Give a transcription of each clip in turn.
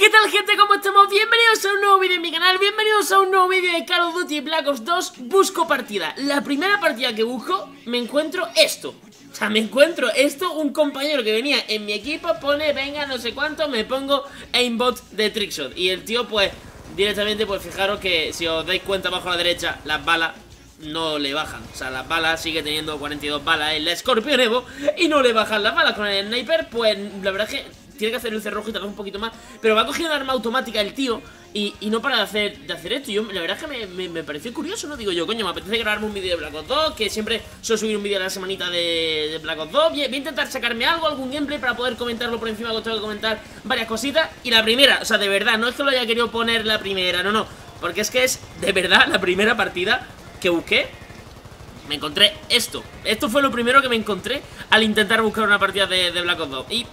¿Qué tal gente? ¿Cómo estamos? Bienvenidos a un nuevo vídeo en mi canal, bienvenidos a un nuevo vídeo de Call of Duty Black Ops 2 Busco partida. La primera partida que busco, me encuentro esto. O sea, me encuentro esto, un compañero que venía en mi equipo Pone, venga, no sé cuánto, me pongo aimbot de trickshot Y el tío pues, directamente pues fijaros que si os dais cuenta abajo a la derecha Las balas no le bajan. O sea, las balas sigue teniendo 42 balas en la Scorpion Evo Y no le bajan las balas. Con el sniper Pues la verdad es que tiene que hacer el cerrojo y tal un poquito más Pero va cogiendo arma automática el tío y, no para de hacer, de hacer esto. Yo, la verdad es que me, me, pareció curioso, ¿no? Digo yo, coño, me apetece grabarme un vídeo de Black Ops 2 Que siempre suelo subir un vídeo a la semanita de, Black Ops 2 voy, a intentar sacarme algo, algún gameplay para poder comentarlo por encima Que tengo que comentar varias cositas. Y la primera, o sea, de verdad, no es que lo haya querido poner la primera, no, no. Porque es que es, de verdad, la primera partida que busqué. Me encontré esto. Esto fue lo primero que me encontré al intentar buscar una partida de, de Black Ops 2 Y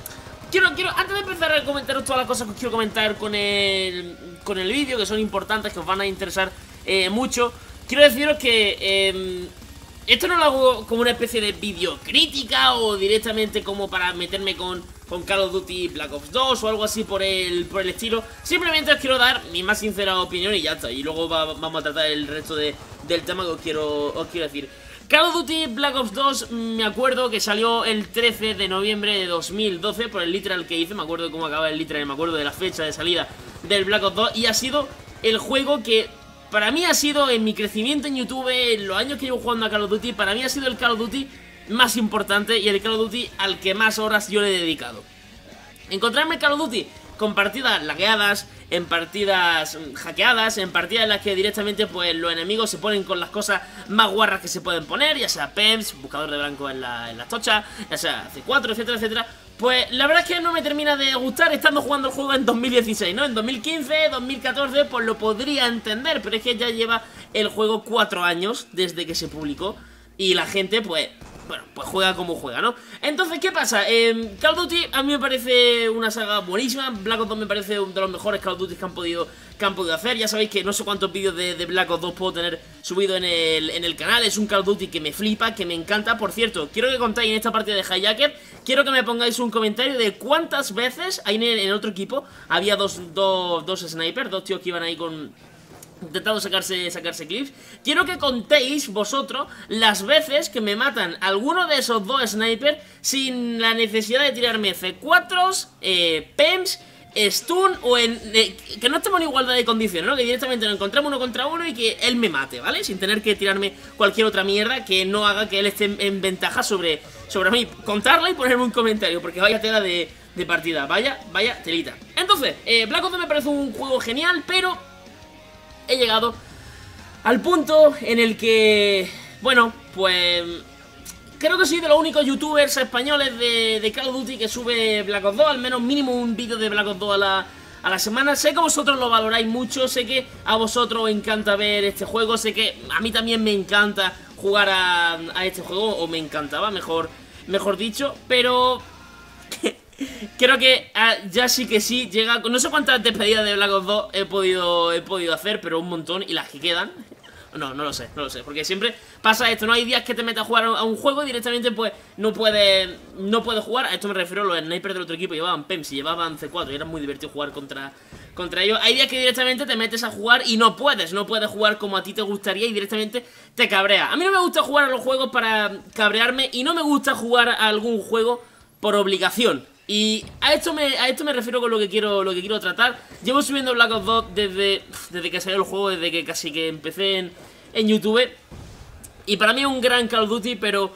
Quiero, quiero, antes de empezar a comentaros todas las cosas que os quiero comentar con el, con el vídeo, que son importantes, que os van a interesar eh, mucho, quiero deciros que eh, esto no lo hago como una especie de vídeo crítica o directamente como para meterme con, con Call of Duty Black Ops 2 o algo así por el, por el estilo. Simplemente os quiero dar mi más sincera opinión y ya está. Y luego vamos a tratar el resto de, del tema que os quiero, os quiero decir. Call of Duty Black Ops 2 me acuerdo que salió el 13 de noviembre de 2012 por el literal que hice, me acuerdo cómo acaba el literal, me acuerdo de la fecha de salida del Black Ops 2 y ha sido el juego que para mí ha sido en mi crecimiento en YouTube, en los años que llevo jugando a Call of Duty, para mí ha sido el Call of Duty más importante y el Call of Duty al que más horas yo le he dedicado. Encontrarme Call of Duty con partidas lagueadas, en partidas hackeadas, en partidas en las que directamente pues los enemigos se ponen con las cosas más guarras que se pueden poner, ya sea PEMS, buscador de blanco en la, en tocha, ya sea C4, etcétera, etcétera. Pues la verdad es que no me termina de gustar estando jugando el juego en 2016, ¿no? En 2015, 2014, pues lo podría entender, pero es que ya lleva el juego 4 años desde que se publicó y la gente pues bueno, pues juega como juega, ¿no? Entonces, ¿qué pasa? Eh, Call of Duty a mí me parece una saga buenísima Black Ops 2 me parece uno de los mejores Call of Duty que han podido, que han podido hacer Ya sabéis que no sé cuántos vídeos de, Black Ops 2 puedo tener subido en el, en el canal Es un Call of Duty que me flipa, que me encanta Por cierto, quiero que contáis en esta partida de Hijacker Quiero que me pongáis un comentario de cuántas veces Ahí en, en otro equipo había dos, dos, dos snipers Dos tíos que iban ahí con intentando sacarse, sacarse clips Quiero que contéis vosotros las veces que me matan alguno de esos dos snipers Sin la necesidad de tirarme C4s, eh, PEMS, stun o en... Eh, que no estemos en igualdad de condiciones, ¿no? Que directamente nos encontramos uno contra uno y que él me mate, ¿vale? Sin tener que tirarme cualquier otra mierda que no haga que él esté en ventaja sobre, sobre mí Contarla y ponerme un comentario porque vaya tela de, de partida, vaya, vaya telita Entonces, eh, Black Ops me parece un juego genial, pero he llegado al punto en el que, bueno, pues creo que soy de los únicos youtubers españoles de, Call of Duty que sube Black Ops 2, al menos mínimo un vídeo de Black Ops 2 a la, a la semana. Sé que vosotros lo valoráis mucho, sé que a vosotros os encanta ver este juego, sé que a mí también me encanta jugar a, a este juego, o me encantaba, mejor, mejor dicho, pero... Creo que ya sí que sí llega... No sé cuántas despedidas de Black Ops 2 he podido, he podido hacer, pero un montón. Y las que quedan... No, no lo sé, no lo sé. Porque siempre pasa esto. No hay días que te metas a jugar a un juego y directamente pues no puedes no puedes jugar. A esto me refiero, los snipers del otro equipo llevaban PEMS y llevaban C4 y era muy divertido jugar contra, contra ellos. Hay días que directamente te metes a jugar y no puedes. No puedes jugar como a ti te gustaría y directamente te cabrea. A mí no me gusta jugar a los juegos para cabrearme y no me gusta jugar a algún juego por obligación. Y a esto me, a esto me refiero con lo que quiero lo que quiero tratar. Llevo subiendo Black Ops 2 desde, desde que salió el juego, desde que casi que empecé en, en YouTube. Y para mí es un gran Call of Duty, pero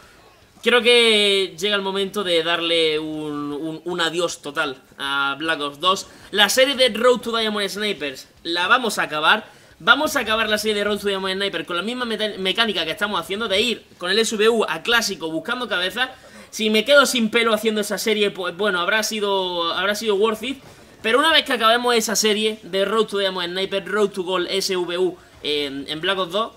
creo que llega el momento de darle un, un, adiós total a Black Ops 2. La serie de Road to Diamond Snipers la vamos a acabar. Vamos a acabar la serie de Road to Diamond Sniper con la misma mecánica que estamos haciendo de ir con el SVU a clásico buscando cabeza si me quedo sin pelo haciendo esa serie, pues bueno, habrá sido, habrá sido worth it. Pero una vez que acabemos esa serie de Road to Diamond Sniper, Road to Gold SVU en, en Black Ops 2,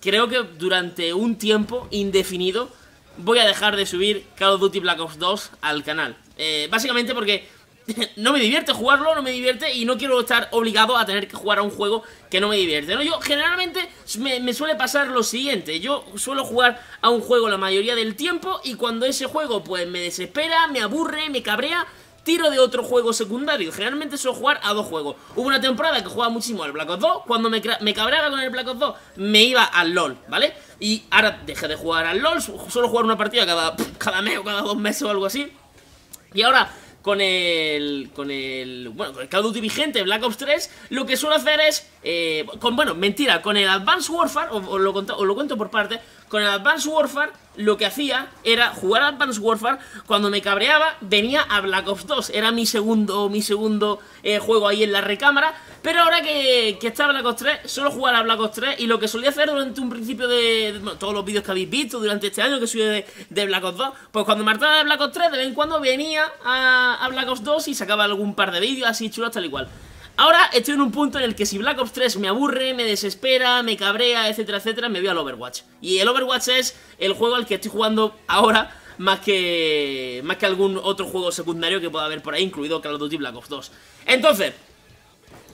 creo que durante un tiempo indefinido voy a dejar de subir Call of Duty Black Ops 2 al canal. Eh, básicamente porque no me divierte jugarlo, no me divierte y no quiero estar obligado a tener que jugar a un juego que no me divierte, ¿no? Yo generalmente me, me, suele pasar lo siguiente, yo suelo jugar a un juego la mayoría del tiempo y cuando ese juego pues me desespera, me aburre, me cabrea, tiro de otro juego secundario. Generalmente suelo jugar a dos juegos. Hubo una temporada que jugaba muchísimo al Black Ops 2. Cuando me, me cabreaba con el Black Ops 2, me iba al LOL, ¿vale? Y ahora dejé de jugar al LOL. Solo jugar una partida cada, cada mes o cada dos meses o algo así. Y ahora con el, con el, bueno, con el Call of Duty vigente, Black Ops 3, lo que suelo hacer es, eh, con, bueno, mentira, con el Advanced Warfare, os, lo, os lo cuento por parte, con el Advanced Warfare lo que hacía era jugar Advanced Warfare, cuando me cabreaba venía a Black Ops 2, era mi segundo, mi segundo eh, juego ahí en la recámara, pero ahora que, que está Black Ops 3, solo jugar a Black Ops 3 y lo que solía hacer durante un principio de, bueno, todos los vídeos que habéis visto durante este año que subí de, de, Black Ops 2, pues cuando me hartaba de Black Ops 3 de vez en cuando venía a, a Black Ops 2 y sacaba algún par de vídeos así chulos tal y cual. Ahora estoy en un punto en el que si Black Ops 3 me aburre, me desespera, me cabrea, etcétera, etcétera, me voy al Overwatch. Y el Overwatch es el juego al que estoy jugando ahora más que, más que algún otro juego secundario que pueda haber por ahí, incluido Call of Duty Black Ops 2. Entonces,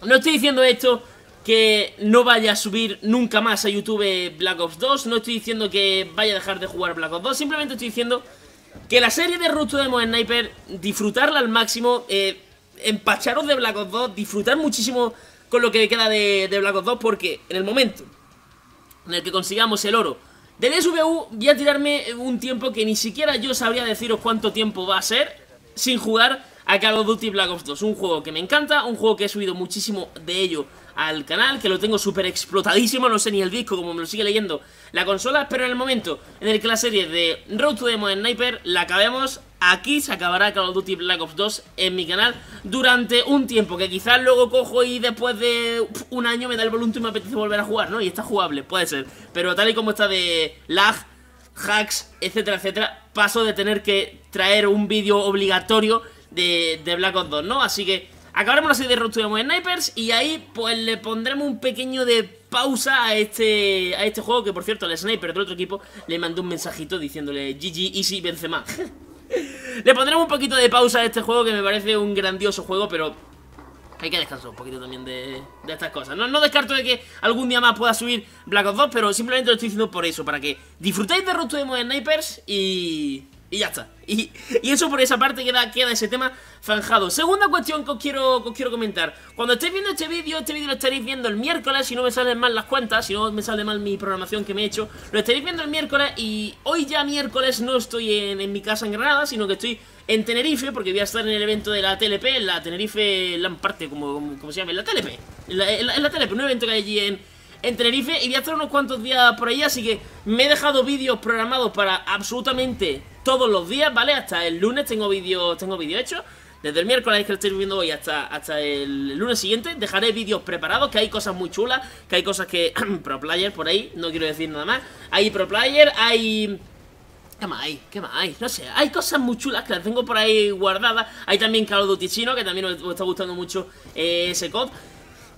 no estoy diciendo esto que no vaya a subir nunca más a YouTube Black Ops 2, no estoy diciendo que vaya a dejar de jugar Black Ops 2, simplemente estoy diciendo que la serie de Root to Demo Sniper, disfrutarla al máximo, eh, empacharos de Black Ops 2, disfrutar muchísimo con lo que queda de, de, Black Ops 2 porque en el momento en el que consigamos el oro del SVU voy a tirarme un tiempo que ni siquiera yo sabría deciros cuánto tiempo va a ser sin jugar a Call of Duty Black Ops 2, un juego que me encanta, un juego que he subido muchísimo de ello al canal, que lo tengo súper explotadísimo, no sé ni el disco como me lo sigue leyendo la consola, pero en el momento en el que la serie de Road to Demo Sniper la acabemos, aquí se acabará Call of Duty Black Ops 2 en mi canal durante un tiempo, que quizás luego cojo y después de un año me da el volumen y me apetece volver a jugar, ¿no? Y está jugable, puede ser, pero tal y como está de lag, hacks, etcétera, etcétera, paso de tener que traer un vídeo obligatorio de, Black Ops 2, ¿no? Así que acabaremos la serie de Road Snipers y ahí pues le pondremos un pequeño de pausa a este, a este juego que por cierto el sniper del otro equipo le mandó un mensajito diciéndole GG Easy Benzema le pondremos un poquito de pausa a este juego que me parece un grandioso juego pero hay que descansar un poquito también de, de estas cosas. No, descarto de que algún día más pueda subir Black Ops 2 pero simplemente lo estoy diciendo por eso para que disfrutéis de Road Demo Snipers y... Y ya está. Y, y, eso por esa parte queda, queda ese tema zanjado. Segunda cuestión que os quiero, que os quiero comentar. Cuando estéis viendo este vídeo, este vídeo lo estaréis viendo el miércoles, si no me salen mal las cuentas, si no me sale mal mi programación que me he hecho, lo estaréis viendo el miércoles y hoy ya miércoles no estoy en, en mi casa en Granada, sino que estoy en Tenerife, porque voy a estar en el evento de la TLP, en la Tenerife Lamparte, como, como, como se llama, en la TLP. En la, en la, en la TLP, un evento que hay allí en en Tenerife y voy a estar unos cuantos días por ahí, así que me he dejado vídeos programados para absolutamente todos los días, ¿vale? Hasta el lunes tengo vídeos tengo vídeo hechos. Desde el miércoles que lo estoy viendo hoy hasta, hasta el lunes siguiente Dejaré vídeos preparados, que hay cosas muy chulas Que hay cosas que... pro player por ahí, no quiero decir nada más Hay pro player, hay... ¿Qué más hay? ¿Qué más hay? No sé, hay cosas muy chulas que las tengo por ahí guardadas Hay también Call of Duty chino, que también os, está gustando mucho eh, ese COD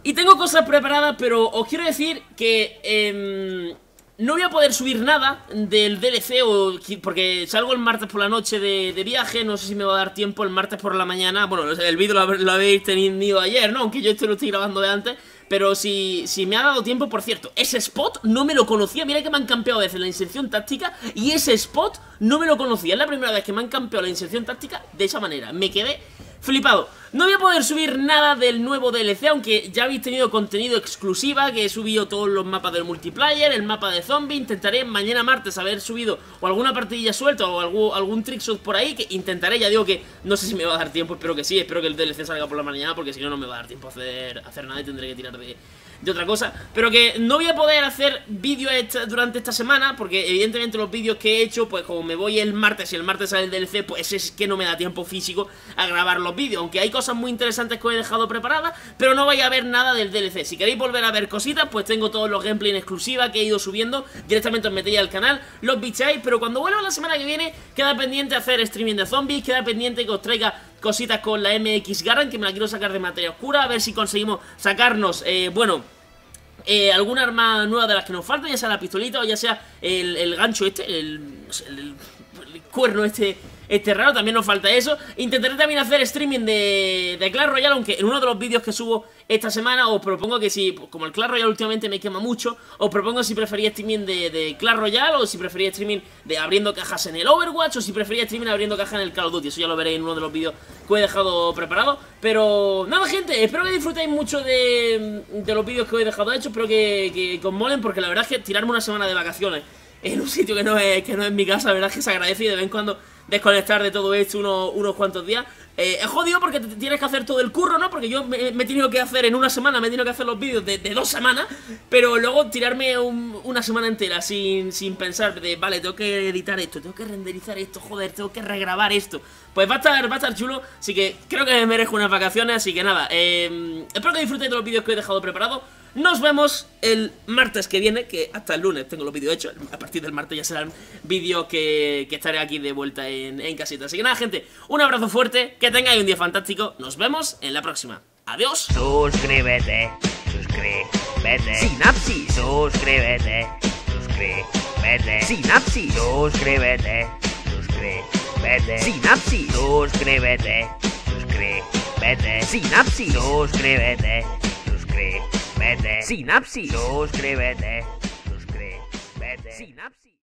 y tengo cosas preparadas, pero os quiero decir que eh, no voy a poder subir nada del DLC o, porque salgo el martes por la noche de, viaje, no sé si me va a dar tiempo el martes por la mañana. Bueno, el vídeo lo, lo, habéis tenido ayer, ¿no? Aunque yo esto lo estoy grabando de antes. Pero si, si me ha dado tiempo, por cierto, ese spot no me lo conocía. Mira que me han campeado veces la inserción táctica y ese spot no me lo conocía. Es la primera vez que me han campeado la inserción táctica de esa manera. Me quedé flipado. No voy a poder subir nada del nuevo DLC, aunque ya habéis tenido contenido exclusiva, que he subido todos los mapas del multiplayer, el mapa de zombie, intentaré mañana martes haber subido o alguna partidilla suelta o algún, algún trickshot por ahí, que intentaré, ya digo que no sé si me va a dar tiempo, espero que sí, espero que el DLC salga por la mañana, porque si no, no me va a dar tiempo a hacer, hacer nada y tendré que tirar de, de otra cosa. Pero que no voy a poder hacer vídeos durante esta semana Porque evidentemente los vídeos que he hecho Pues como me voy el martes y el martes sale el DLC Pues es que no me da tiempo físico a grabar los vídeos Aunque hay cosas muy interesantes que os he dejado preparadas Pero no vais a ver nada del DLC Si queréis volver a ver cositas Pues tengo todos los gameplay en exclusiva que he ido subiendo. Directamente os metéis al canal, los bicháis Pero cuando vuelva la semana que viene Queda pendiente hacer streaming de zombies Queda pendiente que os traiga cositas con la MX Garant Que me la quiero sacar de materia oscura A ver si conseguimos sacarnos, eh, bueno eh, alguna arma nueva de las que nos faltan, ya sea la pistolita o ya sea el, el gancho este, el, el, el, cuerno este esté raro, también nos falta eso. Intentaré también hacer streaming de, de Clash Royale, aunque en uno de los vídeos que subo esta semana os propongo que si, como el Clash Royale últimamente me quema mucho, os propongo si prefería streaming de, de Clash Royale o si prefería streaming de abriendo cajas en el Overwatch o si prefería streaming abriendo cajas en el Call of Duty. Eso ya lo veréis en uno de los vídeos que he dejado preparado. Pero nada, gente, espero que disfrutéis mucho de, de los vídeos que os he dejado hechos. Espero que, que, os molen porque la verdad es que tirarme una semana de vacaciones en un sitio que no es, que no es mi casa, la verdad es que se agradece y de vez en cuando desconectar de todo esto unos, unos cuantos días. Eh, es jodido porque tienes que hacer todo el curro, ¿no? Porque yo me, he tenido que hacer en una semana, me he tenido que hacer los vídeos de, dos semanas, pero luego tirarme una semana entera sin, sin pensar de, vale, tengo que editar esto, tengo que renderizar esto, joder, tengo que regrabar esto. Pues va a estar, va a estar chulo, así que creo que me merezco unas vacaciones, así que nada, eh, espero que disfrutéis de los vídeos que he dejado preparados. Nos vemos el martes que viene, que hasta el lunes tengo los vídeos hechos. A partir del martes ya serán vídeos que, que, estaré aquí de vuelta en, en casita. Así que nada, gente, un abrazo fuerte, que tengáis un día fantástico. Nos vemos en la próxima. Adiós. Suscríbete, suscríbete. Sinapsis. Suscríbete, suscríbete. Sinapsis. Suscríbete, suscríbete. Sinapsis. Suscríbete, suscríbete. Sinapsis. Suscríbete, suscríbete. Sinapsis. Suscríbete. Suscríbete. Sinapsis.